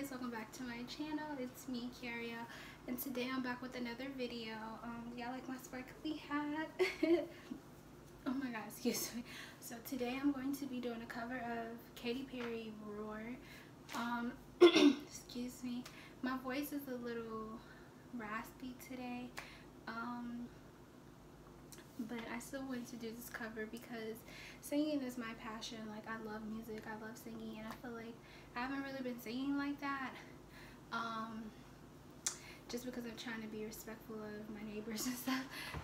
guys welcome back to my channel. It's me Kia Irelle and today I'm back with another video. Um y'all like my sparkly hat? Oh my god excuse me. So today I'm going to be doing a cover of Katy Perry Roar. Um excuse me. My voice is a little raspy today um but I still wanted to do this cover because singing is my passion. Like I love music. I love singing and I feel like haven't really been singing like that um, just because I'm trying to be respectful of my neighbors and stuff.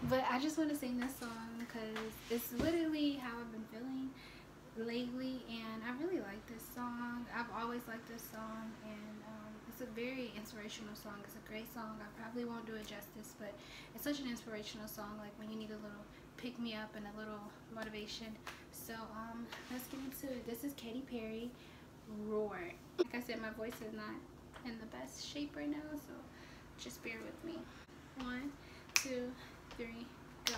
But I just want to sing this song because it's literally how I've been feeling lately and I really like this song. I've always liked this song and um, it's a very inspirational song. It's a great song. I probably won't do it justice but it's such an inspirational song like when you need a little pick me up and a little motivation. So um let's get into it. This is Katy Perry roar. Like I said my voice is not in the best shape right now so just bear with me. One two three go.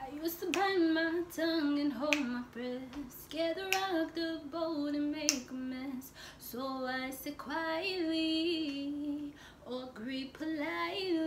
I used to bite my tongue and hold my breath Scared to rock the boat and make a mess. So I said quietly or greet politely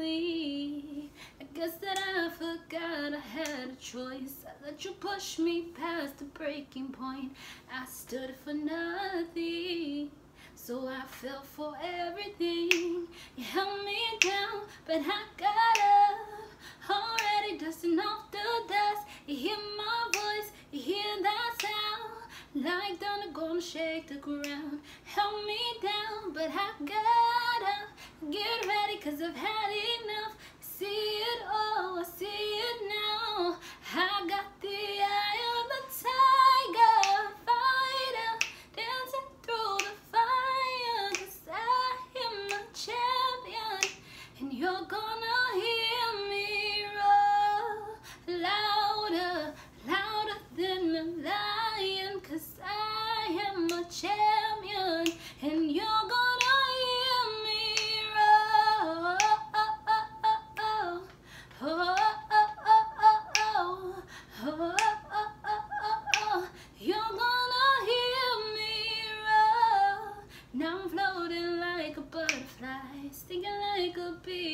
a choice I let you push me past the breaking point. I stood for nothing so I fell for everything. You held me down but I got up. Already dusting off the dust. You hear my voice, you hear that sound. Like thunder gonna shake the ground. Held me down but I got up. Get ready cause I've had enough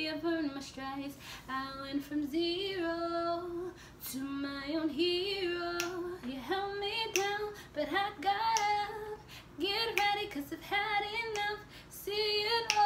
I've earned my stripes I went from zero to my own hero. You held me down, but I got up. Get ready, cause I've had enough. See it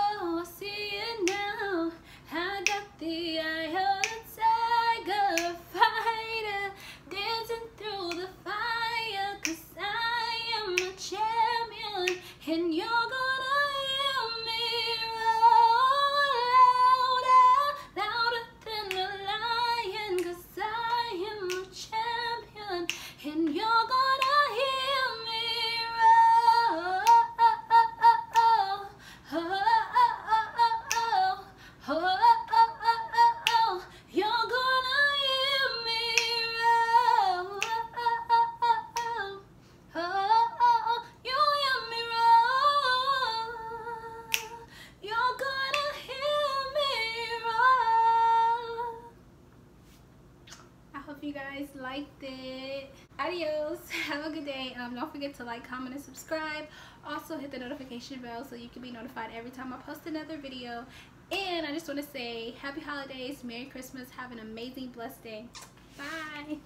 you guys liked it. Adios. Have a good day. Um, don't forget to like, comment, and subscribe. Also hit the notification bell so you can be notified every time I post another video. And I just want to say happy holidays, Merry Christmas, have an amazing, blessed day. Bye.